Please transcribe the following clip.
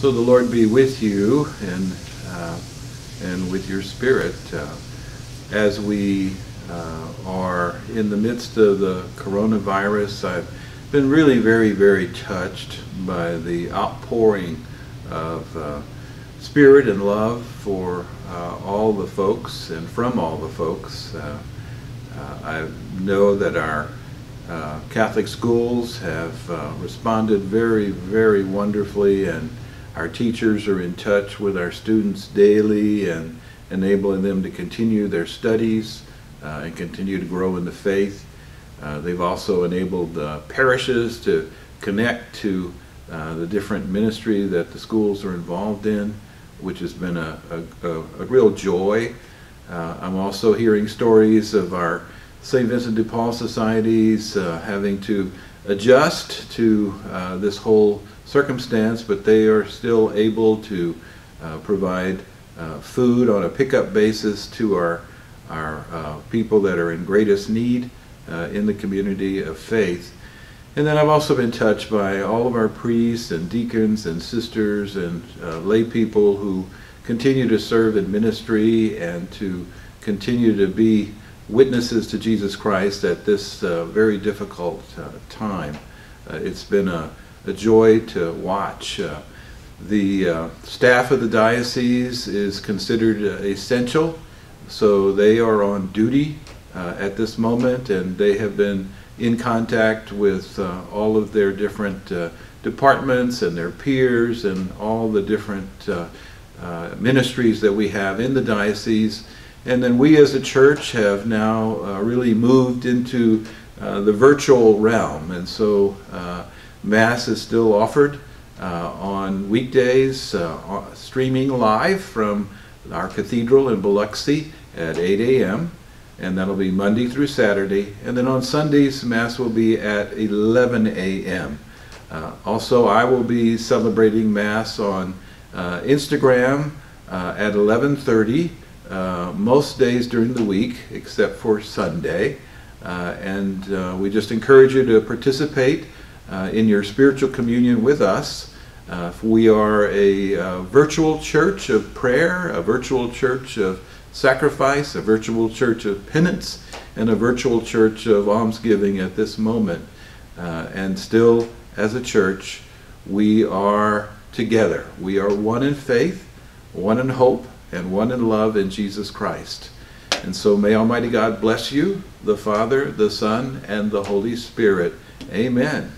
So the Lord be with you and uh, and with your spirit uh, as we uh, are in the midst of the coronavirus. I've been really very very touched by the outpouring of uh, spirit and love for uh, all the folks and from all the folks. Uh, I know that our Catholic schools have responded very very wonderfully and our teachers are in touch with our students daily and enabling them to continue their studies uh, and continue to grow in the faith. Uh, they've also enabled parishes to connect to uh, the different ministry that the schools are involved in, which has been a, a, a real joy. Uh, I'm also hearing stories of our St. Vincent de Paul societies uh, having to adjust to this whole circumstance, but they are still able to uh, provide uh, food on a pickup basis to our, our uh, people that are in greatest need uh, in the community of faith. And then I've also been touched by all of our priests and deacons and sisters and uh, lay people who continue to serve in ministry and to continue to be witnesses to Jesus Christ at this uh, very difficult time. it's been a a joy to watch. Uh, the uh, staff of the diocese is considered uh, essential, so they are on duty uh, at this moment and they have been in contact with uh, all of their different uh, departments and their peers and all the different ministries that we have in the diocese. And then we as a church have now really moved into the virtual realm. And so Mass is still offered uh, on weekdays, uh, streaming live from our cathedral in Biloxi at 8 a.m. And that'll be Monday through Saturday. And then on Sundays, Mass will be at 11 a.m. Uh, also, I will be celebrating Mass on uh, Instagram uh, at 11:30 uh, most days during the week, except for Sunday. and we just encourage you to participate uh, in your spiritual communion with us. Uh, we are a uh, virtual church of prayer, a virtual church of sacrifice, a virtual church of penance, and a virtual church of almsgiving at this moment. Uh, and still, as a church, we are together. We are one in faith, one in hope, and one in love in Jesus Christ. And so may Almighty God bless you, the Father, the Son, and the Holy Spirit. Amen.